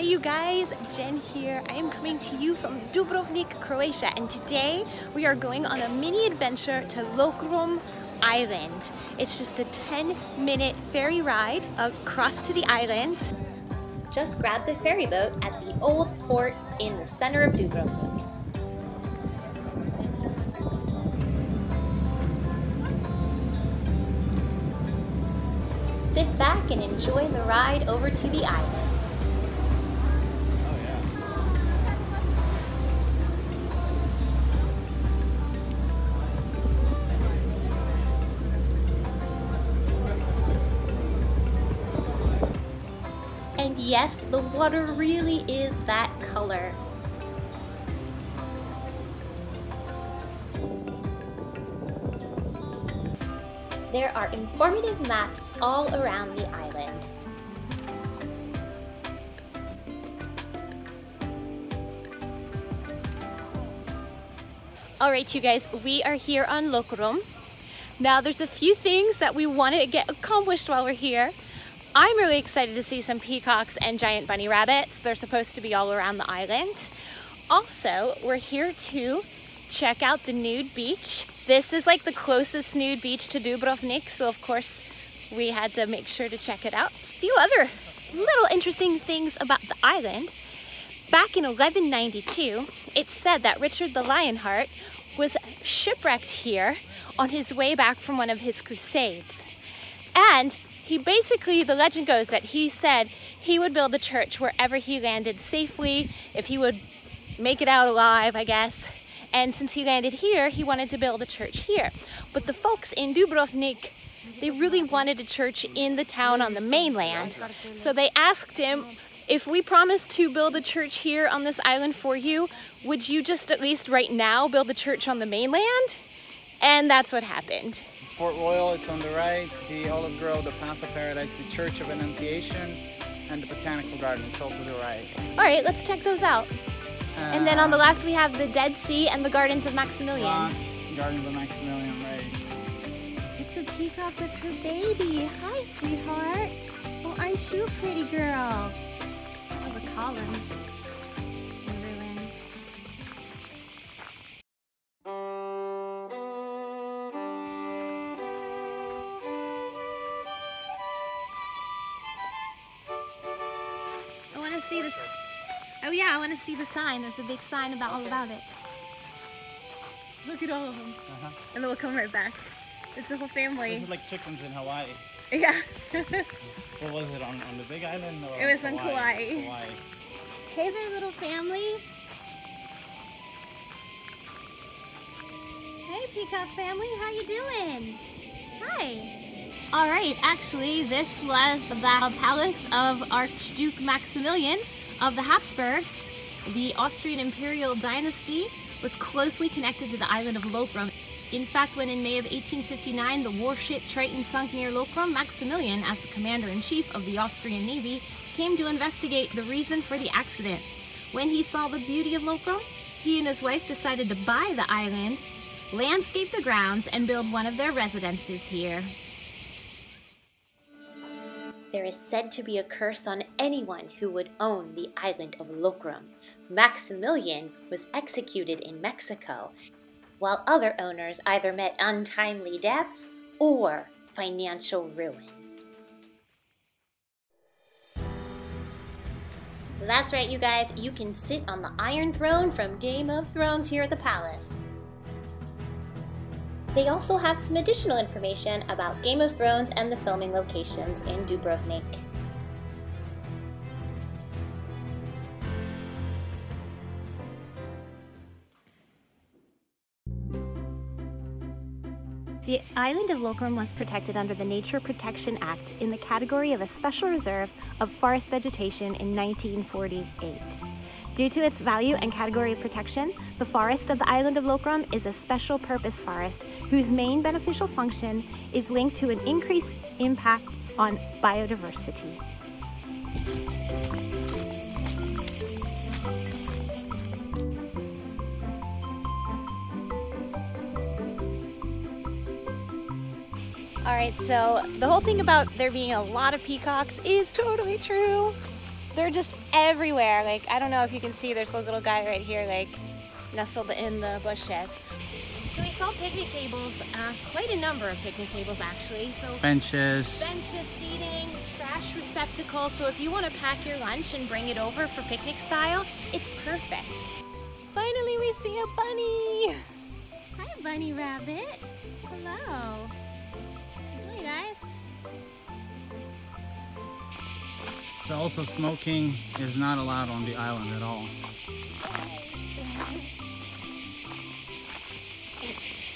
Hey you guys, Jen here. I am coming to you from Dubrovnik, Croatia, and today we are going on a mini adventure to Lokrum Island. It's just a 10 minute ferry ride across to the island. Just grab the ferry boat at the old port in the center of Dubrovnik. Sit back and enjoy the ride over to the island. Yes, the water really is that color. There are informative maps all around the island. All right, you guys, we are here on Lokrum. Now, there's a few things that we want to get accomplished while we're here. I'm really excited to see some peacocks and giant bunny rabbits. They're supposed to be all around the island. Also, we're here to check out the nude beach. This is like the closest nude beach to Dubrovnik, so of course we had to make sure to check it out. A few other little interesting things about the island. Back in 1192, it's said that Richard the Lionheart was shipwrecked here on his way back from one of his crusades. And he basically, the legend goes that he said he would build a church wherever he landed safely, if he would make it out alive, I guess. And since he landed here, he wanted to build a church here. But the folks in Dubrovnik, they really wanted a church in the town on the mainland. So they asked him, if we promise to build a church here on this island for you, would you just at least right now build a church on the mainland? And that's what happened. Fort Royal, it's on the right, the Olive Grove, the Path of Paradise, the Church of Annunciation, and the Botanical Garden, it's all to the right. All right, let's check those out. And then on the left we have the Dead Sea and the Gardens of Maximilian. Uh, Gardens of Maximilian, right. It's a peacock with her baby. Hi, sweetheart. Oh, aren't you a pretty girl? Oh, the columns see this. Oh yeah, I want to see the sign. There's a big sign about all about it. Look at all of them. Uh-huh. And then we'll come right back. It's the whole family. This is like chickens in Hawaii. Yeah. What was it, on, on the big island? Or It was on Kauai. Kauai. hey there, little family. Hey, Peacock family. How you doing? Hi. All right. Actually, this was the palace of Archduke Maximilian of the Habsburgs. The Austrian imperial dynasty was closely connected to the island of Lokrum. In fact, when in May of 1859 the warship Triton sunk near Lokrum, Maximilian, as the commander-in-chief of the Austrian Navy, came to investigate the reason for the accident. When he saw the beauty of Lokrum, he and his wife decided to buy the island, landscape the grounds, and build one of their residences here. There is said to be a curse on anyone who would own the island of Lokrum. Maximilian was executed in Mexico, while other owners either met untimely deaths or financial ruin. That's right, you guys, you can sit on the Iron Throne from Game of Thrones here at the palace. They also have some additional information about Game of Thrones and the filming locations in Dubrovnik. The island of Lokrum was protected under the Nature Protection Act in the category of a special reserve of forest vegetation in 1948. Due to its value and category of protection, the forest of the island of Lokrum is a special purpose forest whose main beneficial function is linked to an increased impact on biodiversity. All right, so the whole thing about there being a lot of peacocks is totally true. They're just everywhere. Like, I don't know if you can see, there's a little guy right here, like, nestled in the bushes. So we saw picnic tables, uh, quite a number of picnic tables actually. So Benches. benches, seating, trash receptacles. So if you want to pack your lunch and bring it over for picnic style, it's perfect. Finally, we see a bunny. Hi, bunny rabbit. Hello. Hi, guys. So also smoking is not allowed on the island at all.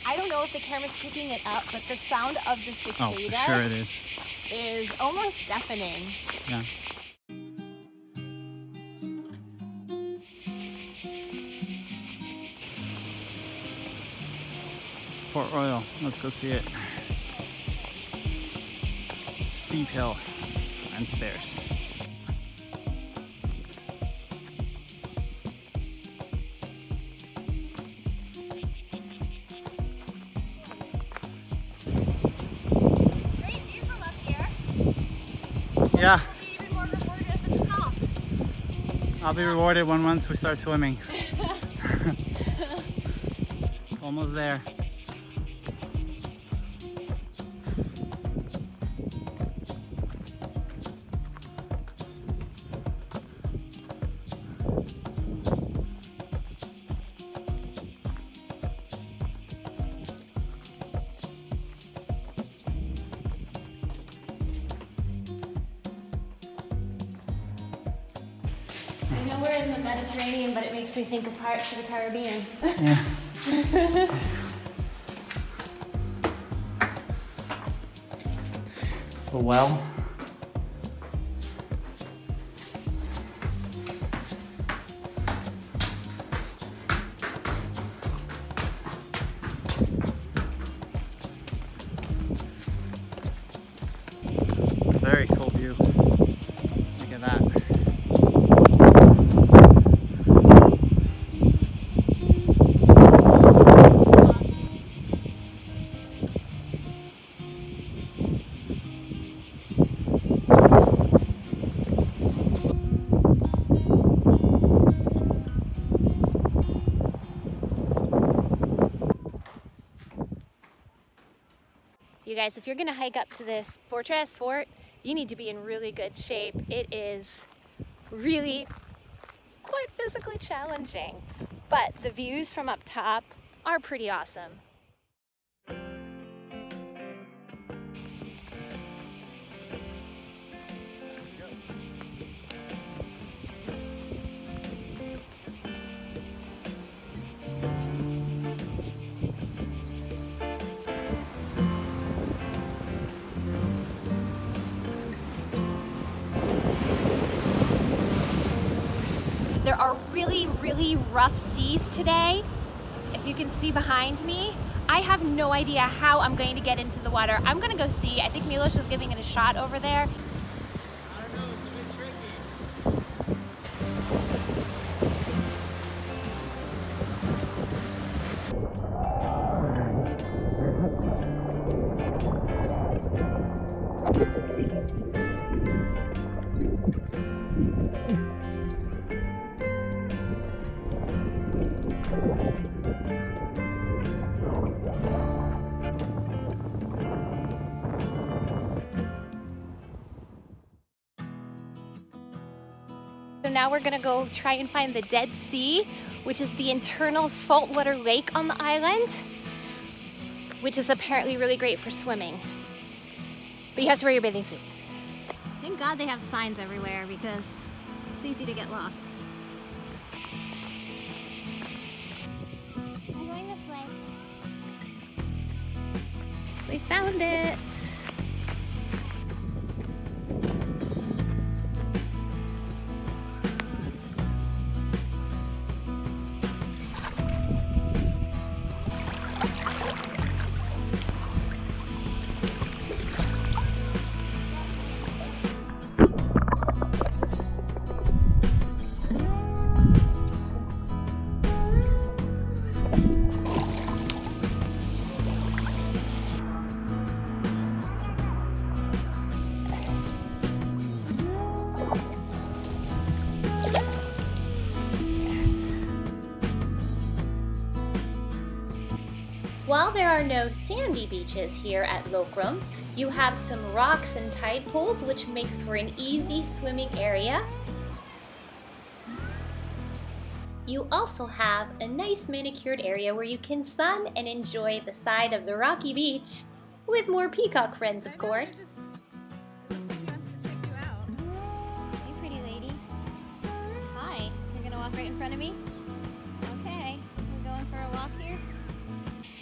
I don't know if the camera's picking it up, but the sound of the Oh, sure it is. is almost deafening. Yeah. Fort Royal. Let's go see it. Steep hill and stairs. I'll be rewarded when once we start swimming. Almost there. Me think of Pirates of the Caribbean. Yeah. Well. Very cool view. You guys, if you're gonna hike up to this fortress fort, you need to be in really good shape. It is really quite physically challenging, but the views from up top are pretty awesome. Rough seas today. If you can see behind me, I have no idea how I'm going to get into the water. I'm gonna go see. I think Milos is giving it a shot over there. We're gonna go try and find the Dead Sea, which is the internal saltwater lake on the island, which is apparently really great for swimming. But you have to wear your bathing suit. Thank God they have signs everywhere because it's easy to get lost. I'm going this way. We found it. No sandy beaches here at Lokrum, you have some rocks and tide pools which makes for an easy swimming area. You also have a nice manicured area where you can sun and enjoy the side of the rocky beach with more peacock friends, of course.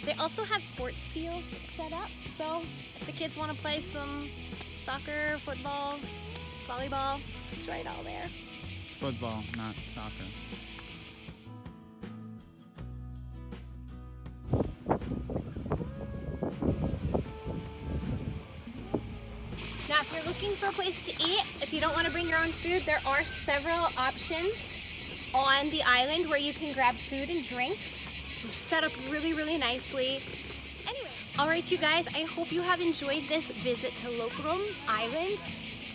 They also have sports fields set up, so if the kids want to play some soccer, football, volleyball, it's right all there. Football, not soccer. Now, if you're looking for a place to eat, if you don't want to bring your own food, there are several options on the island where you can grab food and drinks. Set up really, really nicely. Anyway, all right, you guys, I hope you have enjoyed this visit to Lokrum Island.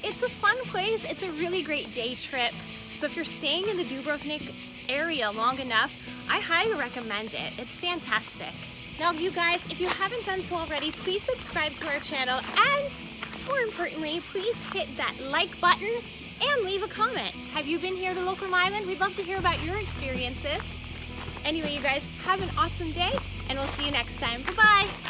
It's a fun place. It's a really great day trip. So if you're staying in the Dubrovnik area long enough, I highly recommend it. It's fantastic. Now, you guys, if you haven't done so already, please subscribe to our channel and more importantly, please hit that like button and leave a comment. Have you been here to Lokrum Island? We'd love to hear about your experiences. Anyway, you guys, have an awesome day, and we'll see you next time. Bye-bye.